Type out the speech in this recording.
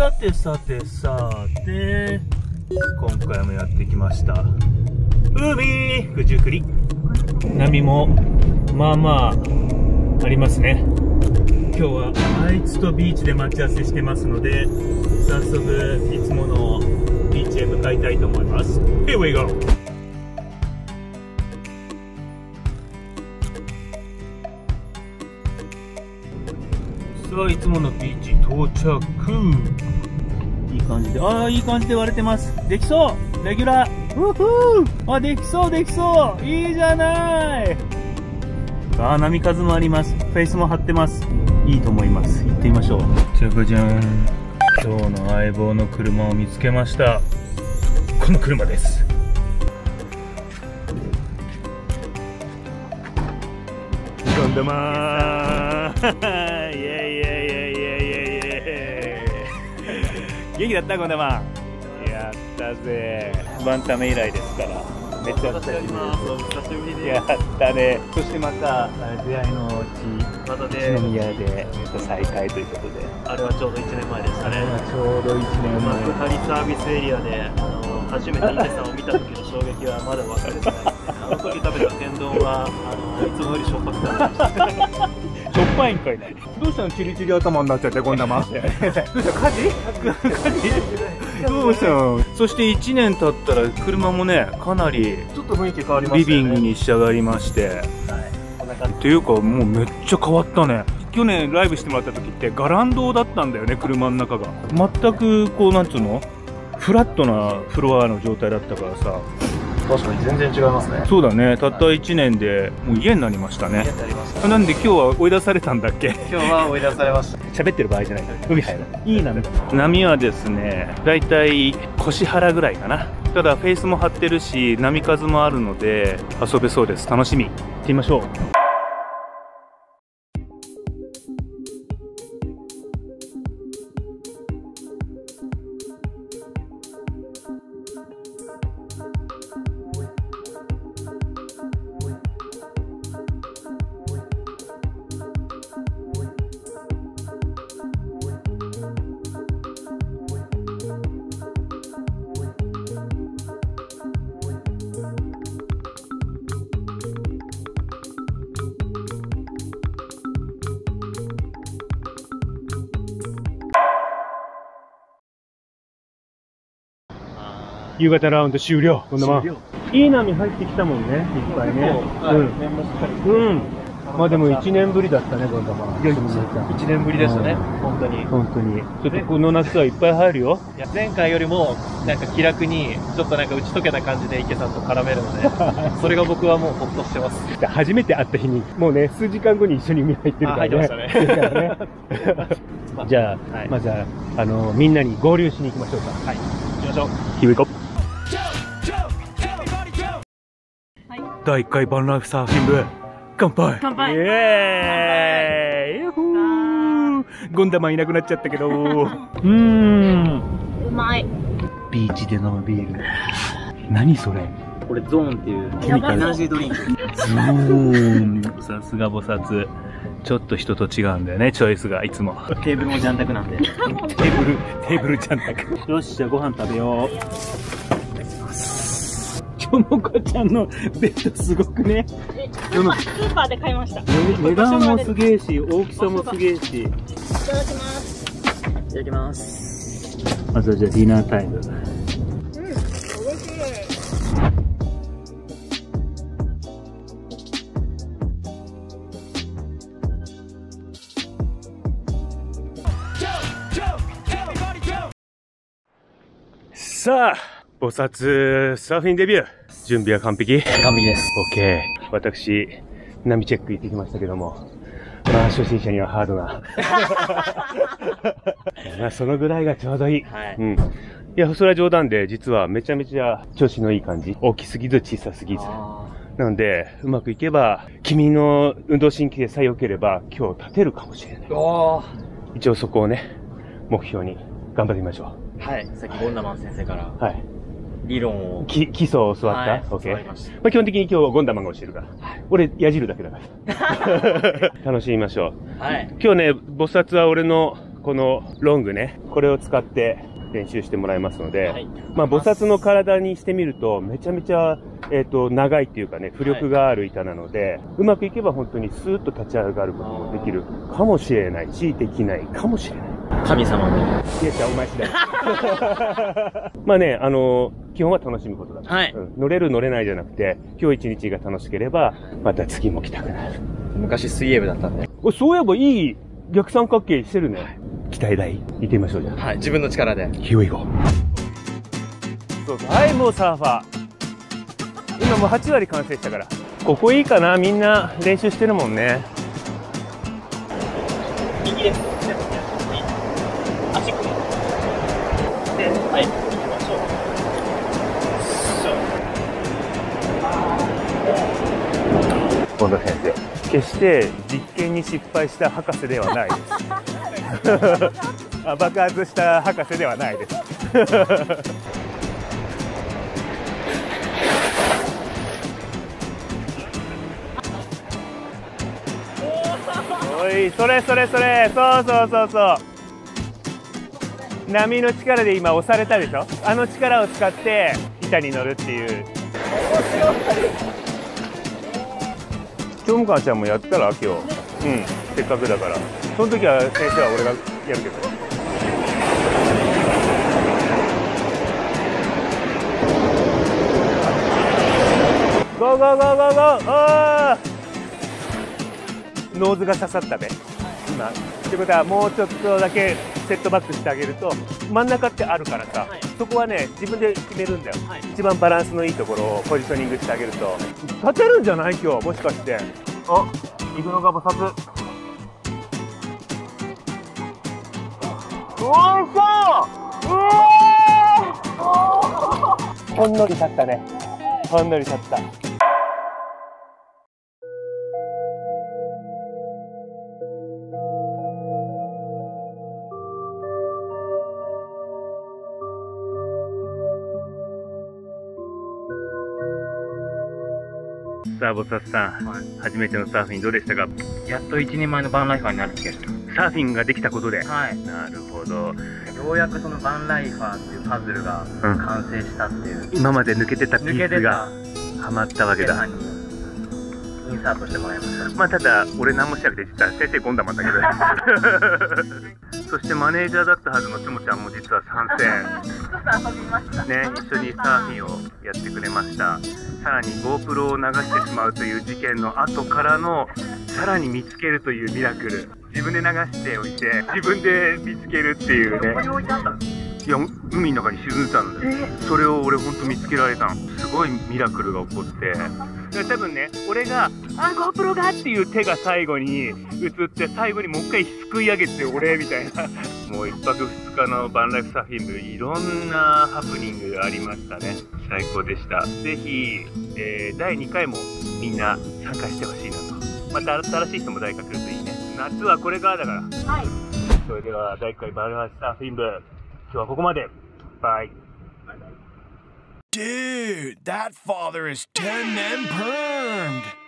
さてさてさて、今回もやってきました。海九十九里。波も、まあまあ、ありますね。今日はあいつとビーチで待ち合わせしてますので、早速、いつものビーチへ向かいたいと思います。Here we go! さあ、いつものビーチ到着。いい感じで、ああ、いい感じで割れてます。できそうレギュラーウフーあ、できそう、できそういいじゃないさあ、波数もあります。フェイスも張ってます。いいと思います。行ってみましょう。じゃがじゃん。今日の相棒の車を見つけました。この車です。ゴンダマーイ元気だった？ゴンダマンやったぜ。バンタメ以来ですから。めっちゃ久しぶりです。やったね。そしてまた出会いの地。またね。宇都宮でえっと再会ということで。あれはちょうど1年前でしたねちょうど1年前。幕張サービスエリアであの初めて伊勢さんを見た時の衝撃はまだ忘れてないあの時食べた天丼はあのいつもよりしょっぱくなりましたしょっぱいんかいなどうしたの？チリチリ頭になっちゃってこんなまどうした火事どうしたの？そして1年経ったら車もねかなりちょっと雰囲気変わりまリしたよねビングに仕上がりましてこんな感じっていうかもうめっちゃ変わったね去年ライブしてもらった時ってガランドだったんだよね車の中が全くこうなんつうのフラットなフロアの状態だったからさ確かに全然違いますね。そうだね。たった1年でもう家になりましたね。ありました。なんで今日は追い出されたんだっけ？今日は追い出されました。喋ってる場合じゃない。から海入るいい波波はですねだいたい腰腹ぐらいかな。ただフェイスも張ってるし波数もあるので遊べそうです。楽しみ。行ってみましょう夕方ラウンド終了。こんなまいい波入ってきたもんねいっぱいね。うん、うん、まあでも1年ぶりだったね今度はいや1年ぶりでしたね本当に。本当に。ちょっとこの夏はいっぱい入るよ。いや。前回よりもなんか気楽にちょっとなんか打ち解けた感じで池さんと絡めるので それが僕はもうほっとしてます。初めて会った日にもうね数時間後に一緒に海入ってるからね。あ入ってましたね。じゃあ、はい。まずはあのみんなに合流しに行きましょうか。はい。行きましょう。Here we go 第1回バンライフサーフィン部乾杯。乾杯。イエーイ。ヤッホー。ゴンダマンいなくなっちゃったけど。うーん。うまい。ビーチで飲むビール。何それ。これゾーンっていう。エナジードリンク。ズーン。さすが菩薩。ちょっと人と違うんだよねチョイスがいつも。テーブルもジャンタクなんで。テーブル。テーブルちゃんたくよしじゃあご飯食べようちょもこちゃんのベッドすごくね今スーパーで買いました。い値段もすげえし大きさもすげえしただきます。いただきますまずはじゃあディナータイムうん、美味しい。さあ菩薩サーフィンデビュー準備は完璧？完璧です。OK 私波チェック行ってきましたけども。まあ初心者にはハードな。まあそのぐらいがちょうどいい、はい。うん。いやそれは冗談で実はめちゃめちゃ調子のいい感じ。大きすぎず小さすぎず。あなのでうまくいけば君の運動神経さえ良ければ今日立てるかもしれない。一応そこをね目標に頑張ってみましょはい。さっきゴンダマン先生から。うはい理論をき基礎を教わった、はい ?OK。ままあ、基本的に今日ゴンダマンが教えるから。俺、矢印だけだから。楽しみましょう。はい今日ね、菩薩は俺のこのロングね、これを使って練習してもらいますので、はいまあ、菩薩の体にしてみると、めちゃめちゃ、えっ、と、長いっていうかね、浮力がある板なので、うまくいけば本当にスーッと立ち上がることもできるかもしれないし、できないかもしれない。神様の。いや、じゃあお前次第。まあね、あの基本は楽しむことだから、はいうん乗れる乗れないじゃなくて、今日一日が楽しければ、また次も来たくなる。昔水泳部だったんで。おそういえばいい逆三角形してるね。期待大。行ってみましょうじゃあ。はい、自分の力で。Here we go. そうそう。はい、もうサーファー。今もう8割完成したから。ここいいかなみんな練習してるもんね。右です。はい、行きましょう。本田先生。決して実験に失敗した博士ではないです。あ爆発した博士ではないです。おい、それそれそれ、そうそうそうそう。波の力で今押されたでしょ？あの力を使って板に乗るっていう。京向川ちゃんもやったら？今日。うん、せっかくだから。その時は先生は俺がやるけど。go go go go go おーノーズが刺さったべ今ってことはもうちょっとだけセットバックしてあげると真ん中ってあるからさ、はい。そこはね自分で決めるんだよ、はい。一番バランスのいいところをポジショニングしてあげると。立てるんじゃない今日もしかして。あイグノが菩薩おいしょう。ほんのり立ったね。ほんのり立ったさあ、ボサスさん、初めてのサーフィンどうでしたか？やっと一人前のバンライファーになる気がした。サーフィンができたことで。はい。なるほど。ようやくそのバンライファーっていうパズルがうん完成したっていう。今まで抜けてたピースがはまったわけだインサートしてもらいました。まあただ、俺何もしなくて、実は先生ゴンダマンだけど。そしてマネージャーだったはずのつもちゃんも実は参戦。ね、一緒にサーフィンをやってくれました。さらに GoPro を流してしまうという事件の後からの、さらに見つけるというミラクル。自分で流しておいて、自分で見つけるっていうね。いや、海の中に沈んでたので、それを俺ほんと見つけられたの。すごいミラクルが起こって。で多分ね、俺が、あ、GoPro がっていう手が最後に映って、最後にもう一回すくい上げて俺みたいな。もう一泊二日のバンライフサーフィン部、いろんなハプニングがありましたね。最高でした。ぜひ、えー第2回もみんな参加してほしいなと。また新しい人も誰か来るといいね。夏はこれからだから。はい。それでは第1回バンライフサーフィン部、今日はここまで。バイ。Dude, that father is 10 men permed.